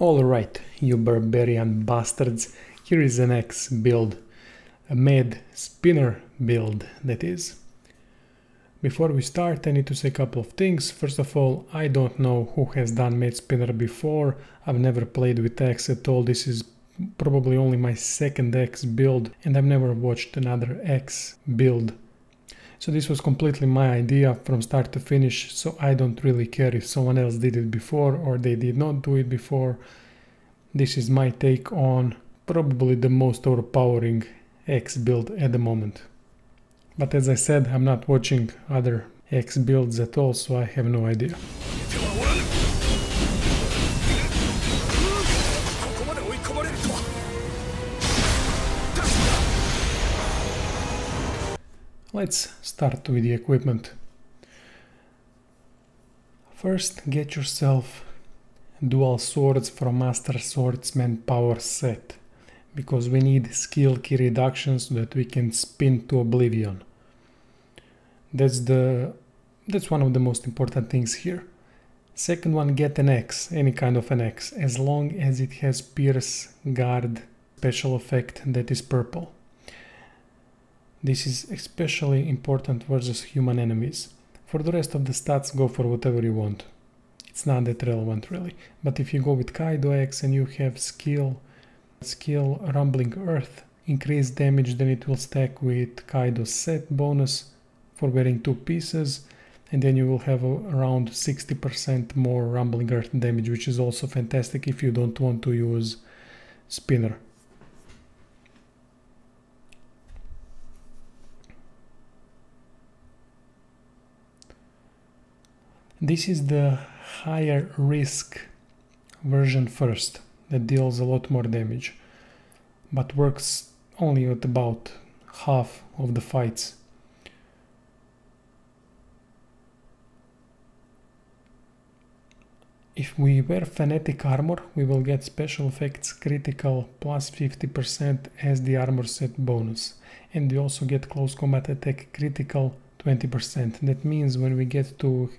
Alright, you barbarian bastards, here is an axe build, a mad spinner build that is. Before we start I need to say a couple of things. First of all, I don't know who has done mad spinner before, I've never played with axe at all, this is probably only my second axe build and I've never watched another axe build so this was completely my idea from start to finish, so I don't really care if someone else did it before or they did not do it before. This is my take on probably the most overpowering axe build at the moment. But as I said, I'm not watching other axe builds at all, so I have no idea. Let's start with the equipment. First get yourself dual swords from Master Swordsman power set because we need skill ki reductions so that we can spin to oblivion. That's the that's one of the most important things here. Second one get an axe, any kind of an axe, as long as it has Pierce Guard special effect that is purple. This is especially important versus human enemies. For the rest of the stats, go for whatever you want. It's not that relevant really. But if you go with Kaido axe and you have skill, skill Rumbling Earth, increased damage, then it will stack with Kaido's set bonus for wearing two pieces. And then you will have around 60% more Rumbling Earth damage, which is also fantastic if you don't want to use Spinner. This is the higher risk version first that deals a lot more damage but works only at about half of the fights. If we wear Fanatic armor, we will get special effects critical plus 50% as the armor set bonus. And we also get close combat attack critical 20%. That means when we get to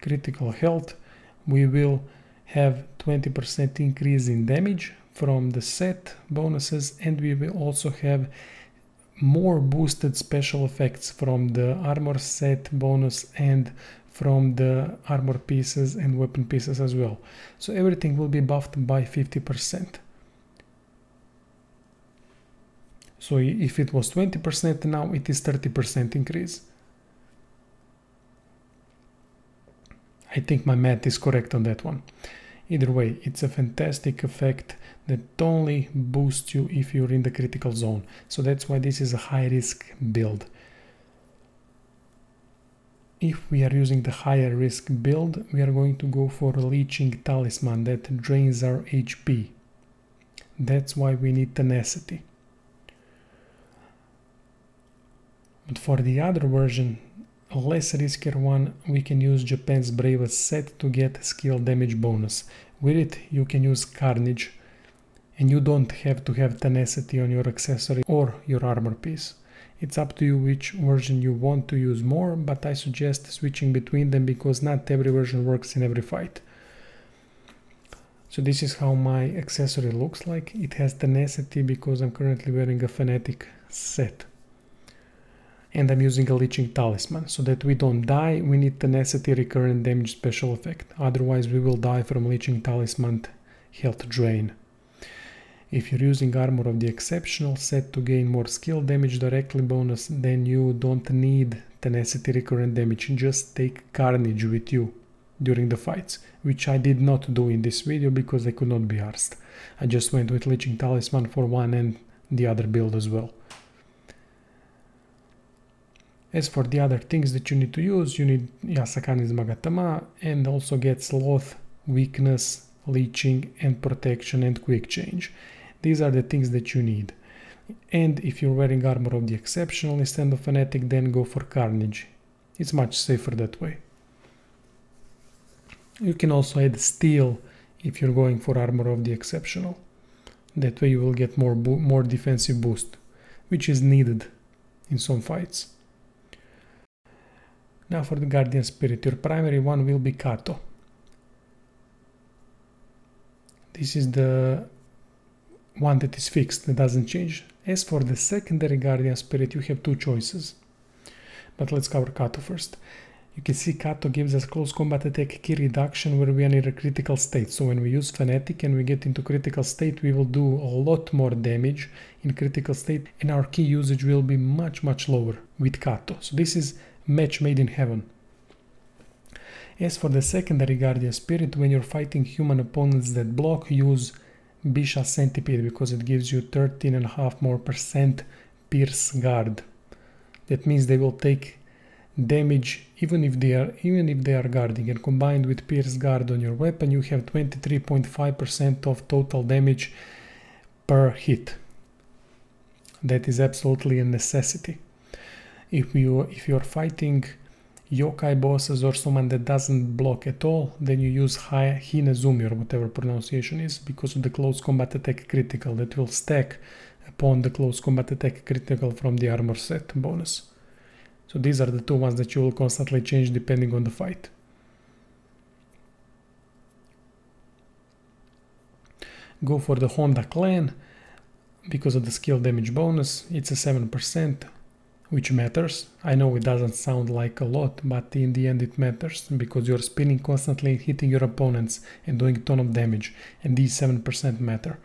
critical health we will have 20% increase in damage from the set bonuses and we will also have more boosted special effects from the armor set bonus and from the armor pieces and weapon pieces as well. So everything will be buffed by 50%. So if it was 20% now it is 30% increase. I think my math is correct on that one. Either way, it's a fantastic effect that only boosts you if you're in the critical zone. So that's why this is a high risk build. If we are using the higher risk build, we are going to go for a leeching talisman that drains our HP. That's why we need tenacity. But for the other version, less riskier one, we can use Japan's Bravest set to get skill damage bonus. With it, you can use Carnage, and you don't have to have tenacity on your accessory or your armor piece. It's up to you which version you want to use more, but I suggest switching between them because not every version works in every fight. So this is how my accessory looks like. It has tenacity because I'm currently wearing a Fanatic set and I'm using a Leeching Talisman. So that we don't die, we need Tenacity Recurrent Damage Special Effect. Otherwise we will die from Leeching Talisman health drain. If you're using Armor of the Exceptional set to gain more skill damage directly bonus, then you don't need Tenacity Recurrent Damage, just take Carnage with you during the fights, which I did not do in this video because I could not be arsed. I just went with Leeching Talisman for one and the other build as well. As for the other things that you need to use, you need Yasakani's Magatama and also get Sloth, Weakness, Leeching and Protection and Quick Change. These are the things that you need. And if you're wearing Armor of the Exceptional instead of Fanatic, then go for Carnage. It's much safer that way. You can also add Steel if you're going for Armor of the Exceptional. That way you will get more, more defensive boost, which is needed in some fights. Now for the Guardian Spirit, your primary one will be Kato. This is the one that is fixed, that doesn't change. As for the secondary Guardian Spirit, you have two choices. But let's cover Kato first. You can see Kato gives us close combat attack ki reduction where we are in a critical state. So when we use Fanatic and we get into critical state, we will do a lot more damage in critical state and our ki usage will be much much lower with Kato. So this is match made in heaven. As for the secondary Guardian Spirit, when you're fighting human opponents that block, use Bisha Centipede because it gives you 13.5 more percent Pierce Guard. That means they will take damage even if they are even if they are guarding and combined with Pierce Guard on your weapon you have 23.5% of total damage per hit. That is absolutely a necessity. If you if you're fighting yokai bosses or someone that doesn't block at all, then you use Hinezumi or whatever pronunciation is because of the close combat attack critical that will stack upon the close combat attack critical from the armor set bonus. So these are the two ones that you will constantly change depending on the fight. Go for the Honda Clan because of the skill damage bonus. It's a 7% which matters. I know it doesn't sound like a lot, but in the end it matters because you're spinning constantly, hitting your opponents and doing a ton of damage, and these 7% matter.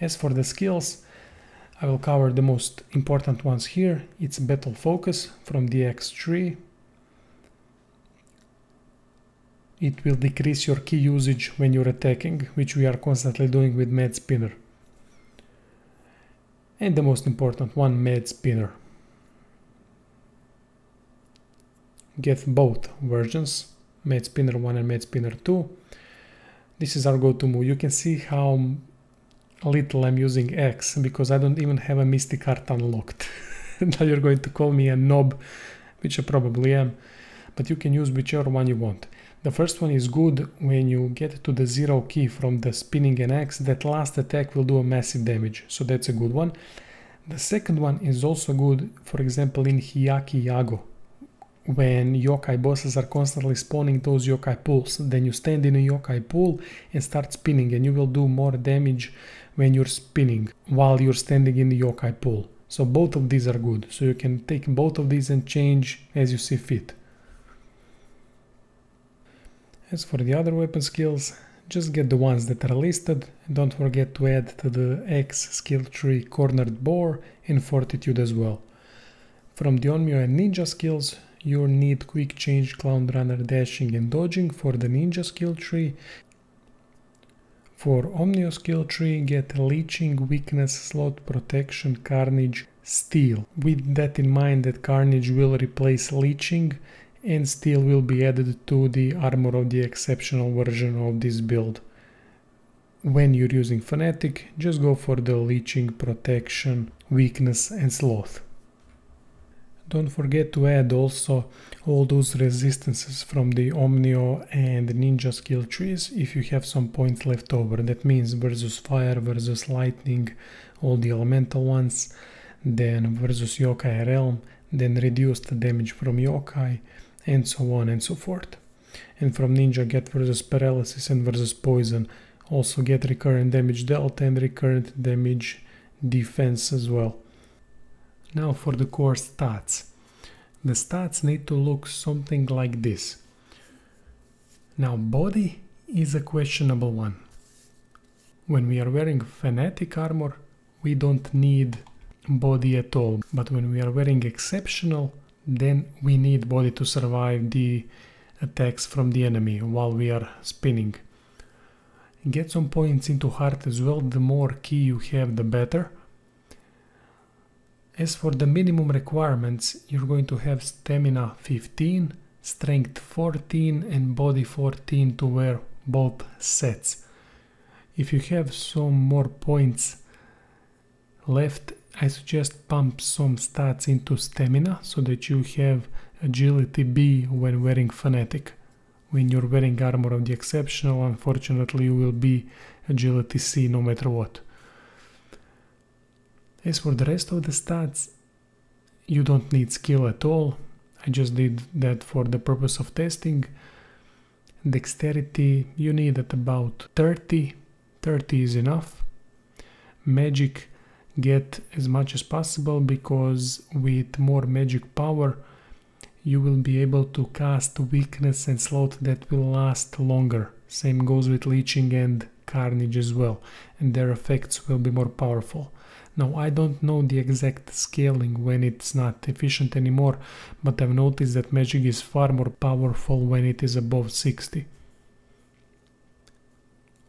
As for the skills, I will cover the most important ones here. It's Battle Focus from the X3. It will decrease your ki usage when you're attacking, which we are constantly doing with Mad Spinner. And the most important one, Mad Spinner. Get both versions, Mad Spinner 1 and Mad Spinner 2. This is our go-to move. You can see how little I'm using axe because I don't even have a Mystic Art unlocked. now you're going to call me a knob, which I probably am, but you can use whichever one you want. The first one is good when you get to the zero ki from the spinning and X, that last attack will do a massive damage, so that's a good one. The second one is also good, for example, in Hyakki Yagyo, when yokai bosses are constantly spawning those yokai pools. Then you stand in a yokai pool and start spinning and you will do more damage when you're spinning while you're standing in the yokai pool. So both of these are good. So you can take both of these and change as you see fit. As for the other weapon skills, just get the ones that are listed. Don't forget to add to the axe skill tree Cornered Boar and Fortitude as well. From the Onmyo and Ninja skills, you need quick change clown runner dashing and dodging for the ninja skill tree. For Onmyo skill tree get leeching weakness slot protection carnage steel. With that in mind that carnage will replace leeching and steel will be added to the armor of the exceptional version of this build. When you're using fanatic just go for the leeching protection weakness and sloth don't forget to add also all those resistances from the Onmyo and Ninja skill trees if you have some points left over. That means versus fire, versus lightning, all the elemental ones, then versus Yokai Realm, then reduced damage from Yokai, and so on and so forth. And from Ninja get versus paralysis and versus poison. Also get recurrent damage dealt and recurrent damage defense as well. Now for the core stats. The stats need to look something like this. Now body is a questionable one. When we are wearing fanatic armor, we don't need body at all. But when we are wearing exceptional, then we need body to survive the attacks from the enemy while we are spinning. Get some points into heart as well, the more ki you have the better. As for the minimum requirements, you're going to have stamina 15, strength 14 and body 14 to wear both sets. If you have some more points left, I suggest pump some stats into stamina so that you have agility B when wearing fanatic. When you're wearing armor of the exceptional, unfortunately you will be agility C no matter what. As for the rest of the stats, you don't need skill at all. I just did that for the purpose of testing. Dexterity you need at about 30, 30 is enough. Magic get as much as possible because with more magic power you will be able to cast weakness and sloth that will last longer. Same goes with leeching and carnage as well and their effects will be more powerful. Now I don't know the exact scaling when it's not efficient anymore but I've noticed that magic is far more powerful when it is above 60.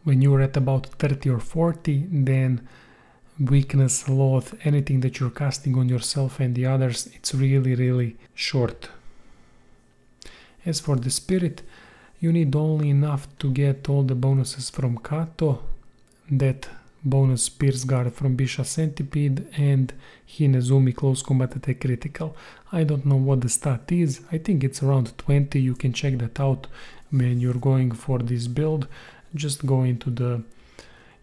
When you're at about 30 or 40 then weakness, loath, anything that you're casting on yourself and the others, it's really, really short. As for the spirit, you need only enough to get all the bonuses from Kato, that bonus Pierce Guard from Bisha Centipede and Hinezumi Close Combat Attack Critical. I don't know what the stat is, I think it's around 20, you can check that out when you're going for this build. Just go into the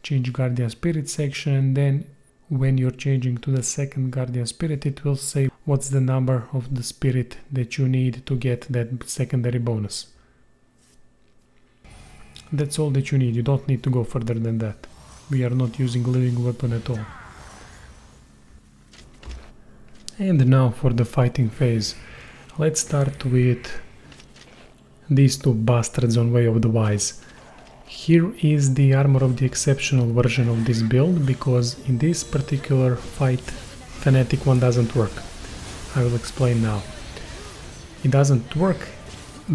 change guardian spirit section. And then when you're changing to the second guardian spirit it will say what's the number of the spirit that you need to get that secondary bonus. That's all that you need. You don't need to go further than that we are not using living weapon at all and now for the fighting phase let's start with these two bastards on way of the wise here is the armor of the exceptional version of this build because in this particular fight fanatic one doesn't work. I will explain now. It doesn't work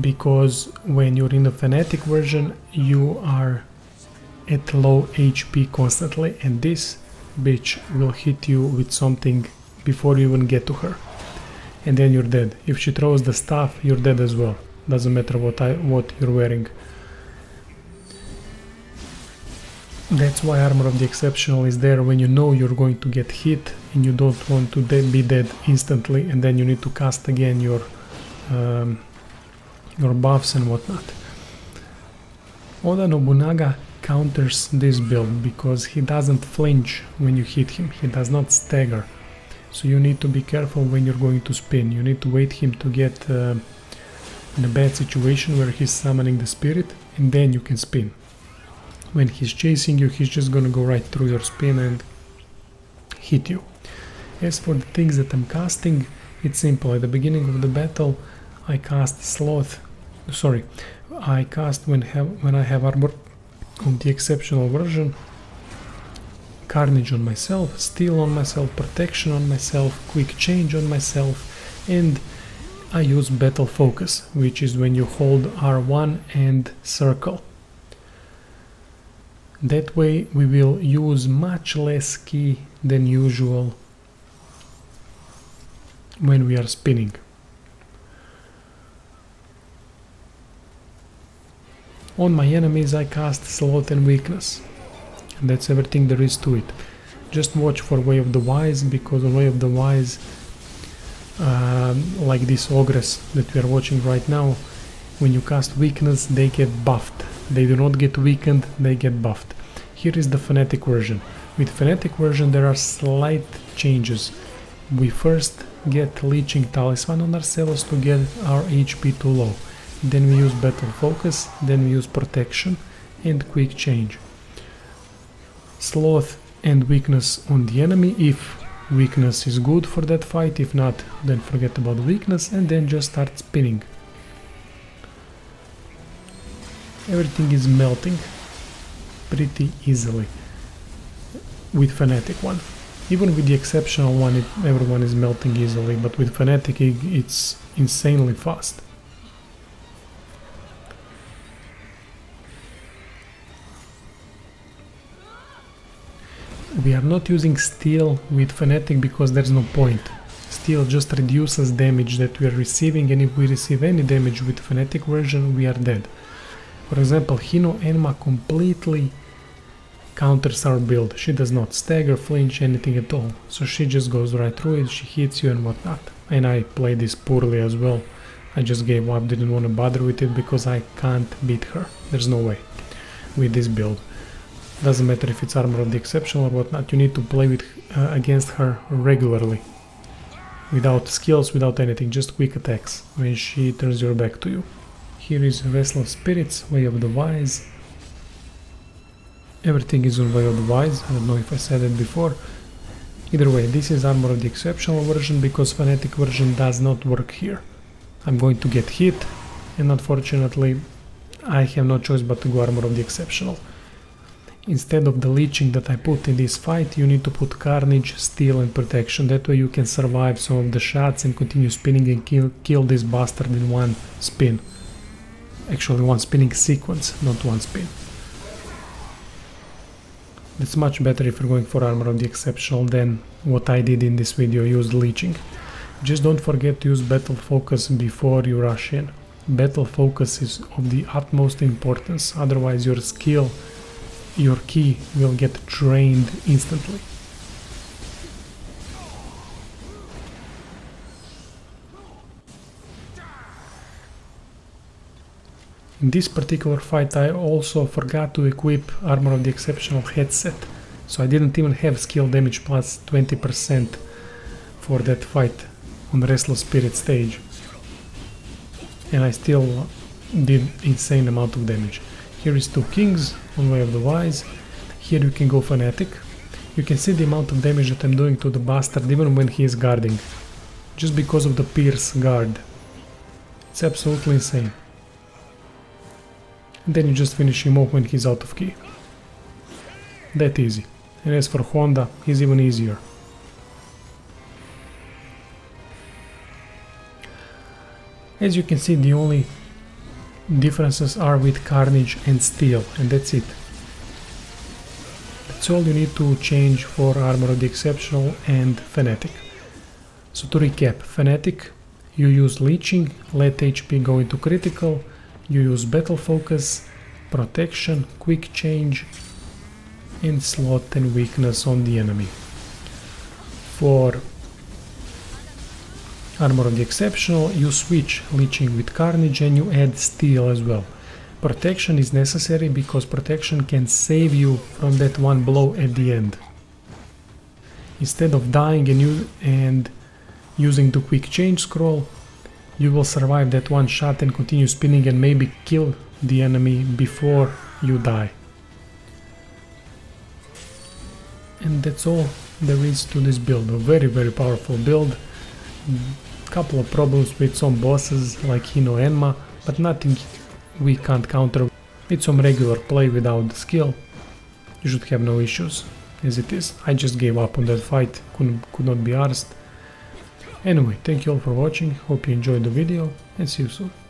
because when you're in the fanatic version you are at low HP constantly and this bitch will hit you with something before you even get to her and then you're dead. If she throws the staff you're dead as well. Doesn't matter what I what you're wearing. That's why Armor of the Exceptional is there when you know you're going to get hit and you don't want to de be dead instantly and then you need to cast again your um, your buffs and whatnot. Oda Nobunaga counters this build because he doesn't flinch when you hit him, he does not stagger. So you need to be careful when you're going to spin, you need to wait him to get uh, in a bad situation where he's summoning the spirit and then you can spin when he's chasing you he's just gonna go right through your spin and hit you. As for the things that I'm casting, it's simple. At the beginning of the battle, I cast Sloth. Sorry, I cast when have when I have armor the exceptional version. Carnage on myself, Steel on myself, Protection on myself, Quick Change on myself, and I use Battle Focus, which is when you hold R1 and Circle. That way we will use much less ki than usual when we are spinning. On my enemies I cast Sloth and Weakness. And that's everything there is to it. Just watch for Way of the Wise, because Way of the Wise, um, like this Ogress that we are watching right now, when you cast Weakness they get buffed they do not get weakened, they get buffed. Here is the Fanatic version. With Fanatic version there are slight changes. We first get Leeching Talisman on ourselves to get our HP too low. Then we use Battle Focus, then we use Protection and Quick Change. Sloth and Weakness on the enemy if weakness is good for that fight, if not then forget about weakness and then just start spinning everything is melting pretty easily with Fanatic one. Even with the exceptional one, it, everyone is melting easily, but with Fanatic it, it's insanely fast. We are not using Steel with Fanatic because there's no point. Steel just reduces damage that we are receiving and if we receive any damage with Fanatic version we are dead. For example, Hino Enma completely counters our build. She does not stagger, flinch, anything at all. So she just goes right through it, she hits you and whatnot. And I play this poorly as well. I just gave up, didn't want to bother with it because I can't beat her. There's no way with this build. Doesn't matter if it's armor of the exceptional or whatnot, you need to play with uh, against her regularly. Without skills, without anything, just quick attacks when she turns your back to you. Here is Restless Spirits, Way of the Wise. everything is on Way of the Wise, I don't know if I said it before. Either way, this is Armor of the Exceptional version because Fanatic version does not work here. I'm going to get hit and unfortunately I have no choice but to go Armor of the Exceptional. Instead of the leeching that I put in this fight, you need to put Carnage, Steel and Protection. That way you can survive some of the shots and continue spinning and kill, kill this bastard in one spin. Actually one spinning sequence, not one spin. It's much better if you're going for Armor of the Exceptional than what I did in this video, used Leeching. Just don't forget to use Battle Focus before you rush in. Battle Focus is of the utmost importance, otherwise your skill your ki will get drained instantly. In this particular fight I also forgot to equip Armor of the Exceptional headset, so I didn't even have skill damage plus 20% for that fight on Restless Spirit stage. And I still did insane amount of damage. Here is two kings, one way of the wise. Here you can go fanatic. You can see the amount of damage that I'm doing to the bastard even when he is guarding. Just because of the pierce guard. It's absolutely insane. And then you just finish him off when he's out of ki. That easy. And as for Honda, he's even easier. As you can see, the only differences are with Carnage and Steel, and that's it. That's all you need to change for Armor of the Exceptional and Fanatic. So to recap, Fanatic, you use Leeching, let HP go into critical, you use Battle Focus, Protection, Quick Change, and Slot and Weakness on the enemy. For Armor of the Exceptional, you switch Leeching with Carnage and you add Steel as well. Protection is necessary because protection can save you from that one blow at the end. Instead of dying and, and using the quick change scroll, you will survive that one shot and continue spinning and maybe kill the enemy before you die. And that's all there is to this build, a very very powerful build couple of problems with some bosses like Hino Enma, but nothing we can't counter with some regular play without the skill. You should have no issues as it is. I just gave up on that fight, could, could not be arsed. Anyway, thank you all for watching, hope you enjoyed the video and see you soon.